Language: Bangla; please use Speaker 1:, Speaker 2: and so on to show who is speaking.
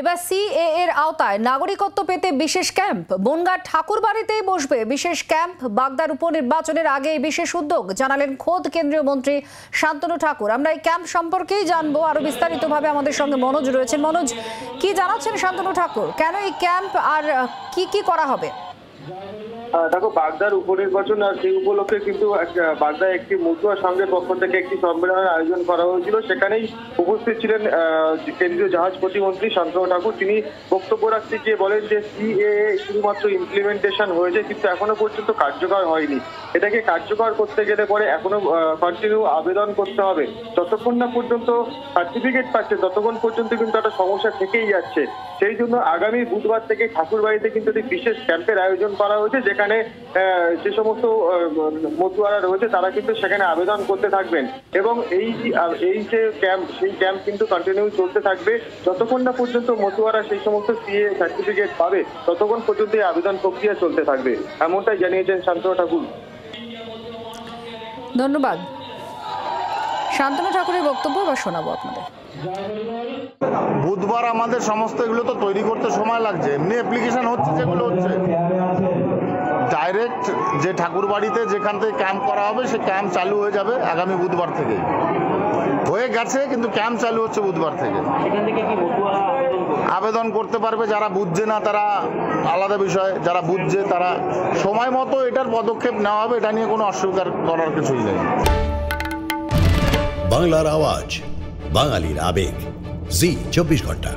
Speaker 1: এবার সিএ এর আওতায় নাগরিকত্ব পেতে বিশেষ ক্যাম্প। বনগাঁ ঠাকুর বাড়িতেই বসবে বিশেষ ক্যাম্প। বাগদার উপনির্বাচনের আগে বিশেষ উদ্যোগ, জানালেন খোদ কেন্দ্রীয় মন্ত্রী শান্তনু ঠাকুর। আমরা এই ক্যাম্প সম্পর্কেই জানব আরও বিস্তারিতভাবে। আমাদের সঙ্গে মনোজ রয়েছেন। মনোজ, কি জানাচ্ছেন শান্তনু ঠাকুর? কেন এই ক্যাম্প আর কি কি করা হবে?
Speaker 2: দেখো, বাগদার উপনির্বাচন আর সেই উপলক্ষে কিন্তু বাগদায় একটি মতুয়া সংঘের পক্ষ থেকে একটি সম্মেলনের আয়োজন করা হয়েছিল। সেখানেই উপস্থিত ছিলেন কেন্দ্রীয় জাহাজ প্রতিমন্ত্রী শান্তনু ঠাকুর। তিনি বক্তব্য রাখতে গিয়ে বলেন যে সিএএ শুধুমাত্র ইমপ্লিমেন্টেশন হয়েছে, কিন্তু এখনও পর্যন্ত কার্যকর হয়নি। এটাকে কার্যকর করতে গেলে পরে এখনও কন্টিনিউ আবেদন করতে হবে। যতক্ষণ না পর্যন্ত সার্টিফিকেট পাচ্ছে, ততক্ষণ পর্যন্ত কিন্তু একটা সমস্যা থেকেই যাচ্ছে। সেই জন্য আগামী বুধবার থেকে ঠাকুর বাড়িতে কিন্তু একটি বিশেষ ক্যাম্পের আয়োজন করা হয়েছে, যেখানে যে সমস্ত মতুয়ারা রয়েছে, তারা কিন্তু সেখানে আবেদন করতে থাকবেন। এবং এই এই যে ক্যাম্প, সেই ক্যাম্প কিন্তু কন্টিনিউ চলতে থাকবে। যতক্ষণ না পর্যন্ত মতুয়ারা সেই সমস্ত সিএ সার্টিফিকেট পাবে, ততক্ষণ পর্যন্ত এই আবেদন প্রক্রিয়া চলতে থাকবে। এমনটাই জানিয়েছেন শান্তনু ঠাকুর।
Speaker 1: ধন্যবাদ। শান্তনু ঠাকুরের বক্তব্য এবার শোনাবো আপনাদের।
Speaker 3: বুধবার আমাদের সমস্ত এগুলো তো তৈরি করতে সময় লাগছে। এমনি অ্যাপ্লিকেশন হচ্ছে যেগুলো হচ্ছে। ডাইরেক্ট যে ঠাকুর বাড়িতে যেখান থেকে ক্যাম্প করা হবে সে ক্যাম্প চালু হয়ে যাবে আগামী বুধবার থেকে। হয়ে গেছে কিন্তু ক্যাম্প চালু হচ্ছে বুধবার থেকে।
Speaker 4: সেখান থেকে কি মতুয়ারা আবেদন
Speaker 3: আবেদন করতে পারবে যারা বুঝছে না তারা আলাদা বিষয়। যারা বুঝছে তারা সময় মতো এটার পদক্ষেপ নেওয়া হবে এটা নিয়ে কোনো অস্বীকার করার কিছুই নেই।
Speaker 5: বাংলার আওয়াজ বাঙালির আবেগ জি চব্বিশ ঘন্টা